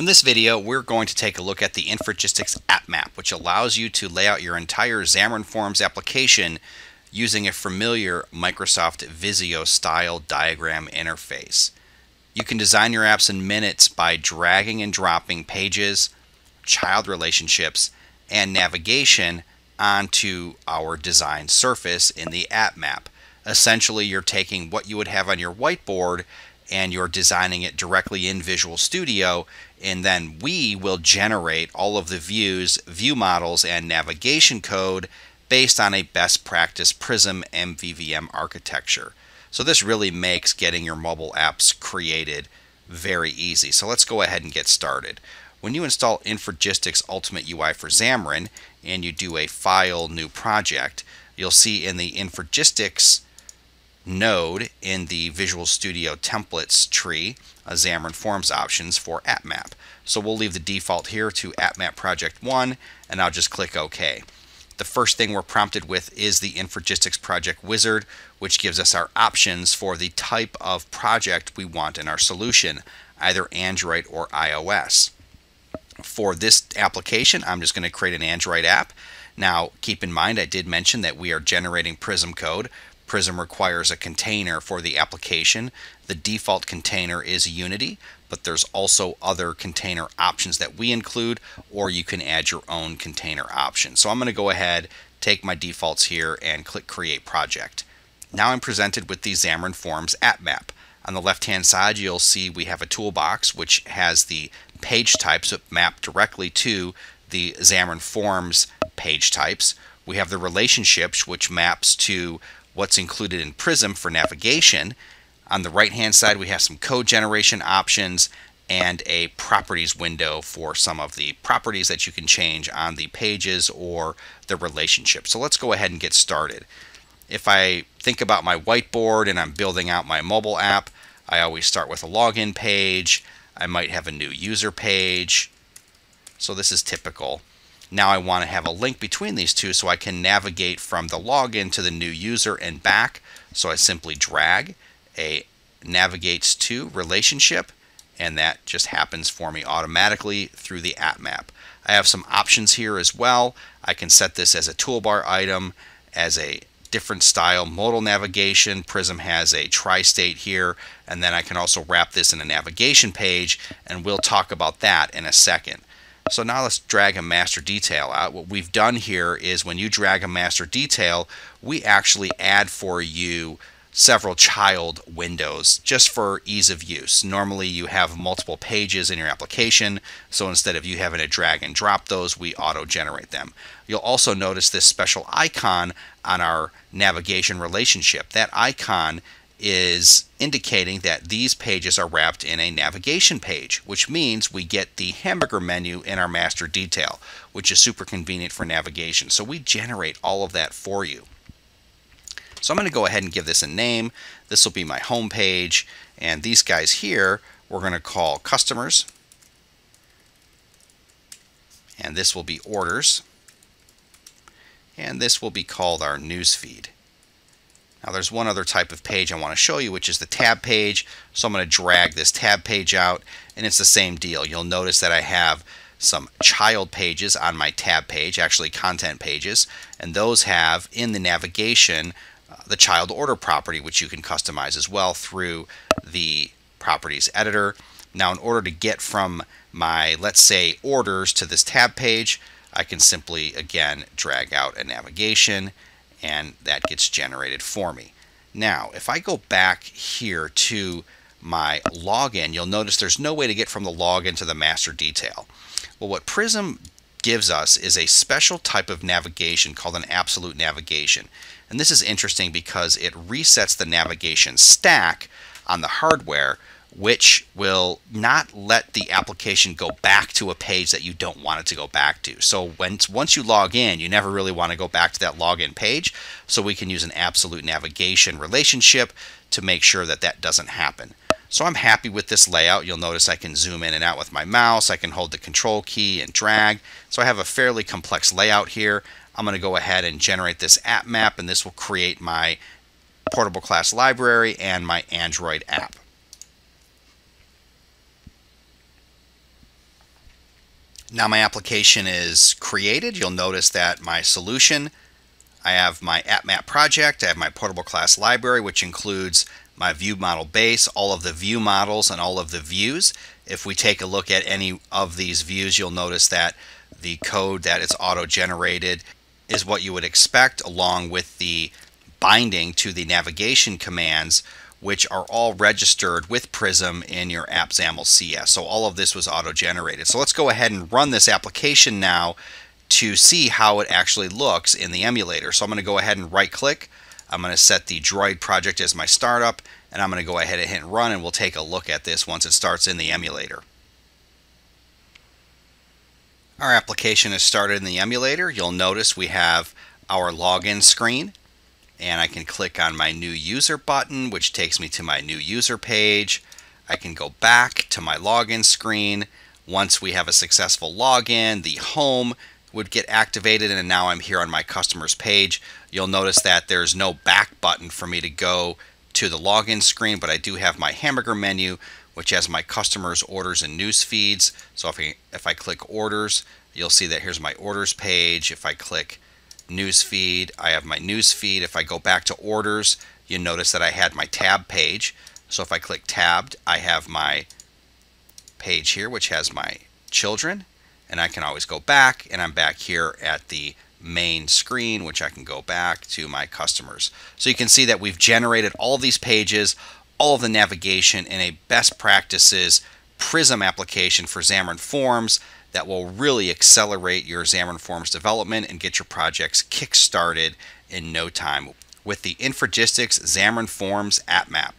In this video, we're going to take a look at the Infragistics App Map, which allows you to lay out your entire Xamarin Forms application using a familiar Microsoft Visio style diagram interface. You can design your apps in minutes by dragging and dropping pages, child relationships, and navigation onto our design surface in the app map. Essentially, you're taking what you would have on your whiteboard and you're designing it directly in Visual Studio and then we will generate all of the views, view models, and navigation code based on a best practice Prism MVVM architecture. So this really makes getting your mobile apps created very easy. So let's go ahead and get started. When you install Infragistics Ultimate UI for Xamarin and you do a File New Project, you'll see in the Infragistics node in the Visual Studio Templates tree, a Xamarin Forms options for AppMap. So we'll leave the default here to AppMap Project 1 and I'll just click OK. The first thing we're prompted with is the Infragistics Project Wizard, which gives us our options for the type of project we want in our solution, either Android or iOS. For this application, I'm just going to create an Android app. Now, keep in mind, I did mention that we are generating Prism code. Prism requires a container for the application. The default container is Unity, but there's also other container options that we include, or you can add your own container option. So I'm going to go ahead, take my defaults here, and click Create Project. Now I'm presented with the Xamarin Forms app map. On the left hand side, you'll see we have a toolbox which has the page types that map directly to the Xamarin Forms page types. We have the relationships, which maps to what's included in Prism for navigation. On the right hand side, we have some code generation options and a properties window for some of the properties that you can change on the pages or the relationship. So let's go ahead and get started. If I think about my whiteboard and I'm building out my mobile app, I always start with a login page. I might have a new user page. So this is typical. Now I want to have a link between these two so I can navigate from the login to the new user and back. So I simply drag a navigates to relationship and that just happens for me automatically through the app map. I have some options here as well. I can set this as a toolbar item, as a different style modal navigation. Prism has a tri-state here, and then I can also wrap this in a navigation page, and we'll talk about that in a second. So now let's drag a master detail out. What we've done here is when you drag a master detail, we actually add for you several child windows just for ease of use. Normally you have multiple pages in your application, so instead of you having to drag and drop those, we auto-generate them. You'll also notice this special icon on our navigation relationship. That icon is indicating that these pages are wrapped in a navigation page, which means we get the hamburger menu in our master detail, which is super convenient for navigation. So we generate all of that for you. So I'm going to go ahead and give this a name. This will be my home page, and these guys here we're going to call customers, and this will be orders, and this will be called our news feed. Now there's one other type of page I want to show you, which is the tab page. So I'm going to drag this tab page out, and it's the same deal. You'll notice that I have some child pages on my tab page, actually content pages, and those have in the navigation uh, the child order property, which you can customize as well through the properties editor. Now in order to get from my, let's say, orders to this tab page, I can simply, again, drag out a navigation and that gets generated for me. Now, if I go back here to my login, you'll notice there's no way to get from the login to the master detail. Well, what Prism gives us is a special type of navigation called an absolute navigation. And this is interesting because it resets the navigation stack on the hardware which will not let the application go back to a page that you don't want it to go back to. So once, once you log in, you never really want to go back to that login page. So we can use an absolute navigation relationship to make sure that that doesn't happen. So I'm happy with this layout. You'll notice I can zoom in and out with my mouse. I can hold the control key and drag. So I have a fairly complex layout here. I'm going to go ahead and generate this app map and this will create my portable class library and my Android app. Now my application is created. You'll notice that my solution, I have my AppMap project, I have my portable class library, which includes my view model base, all of the view models, and all of the views. If we take a look at any of these views, you'll notice that the code that is auto-generated is what you would expect along with the binding to the navigation commands which are all registered with Prism in your AppXAML CS. So all of this was auto-generated. So let's go ahead and run this application now to see how it actually looks in the emulator. So I'm going to go ahead and right click. I'm going to set the Droid project as my startup and I'm going to go ahead and hit run and we'll take a look at this once it starts in the emulator. Our application is started in the emulator. You'll notice we have our login screen and I can click on my new user button which takes me to my new user page. I can go back to my login screen. Once we have a successful login, the home would get activated and now I'm here on my customers page. You'll notice that there's no back button for me to go to the login screen, but I do have my hamburger menu which has my customers, orders, and news feeds. So if I, if I click orders, you'll see that here's my orders page. If I click news feed. I have my news feed. If I go back to orders, you notice that I had my tab page. So if I click tabbed, I have my page here, which has my children. And I can always go back, and I'm back here at the main screen, which I can go back to my customers. So you can see that we've generated all these pages, all of the navigation in a best practices Prism application for Xamarin Forms that will really accelerate your Xamarin Forms development and get your projects kick-started in no time with the Infragistics Xamarin Forms app map.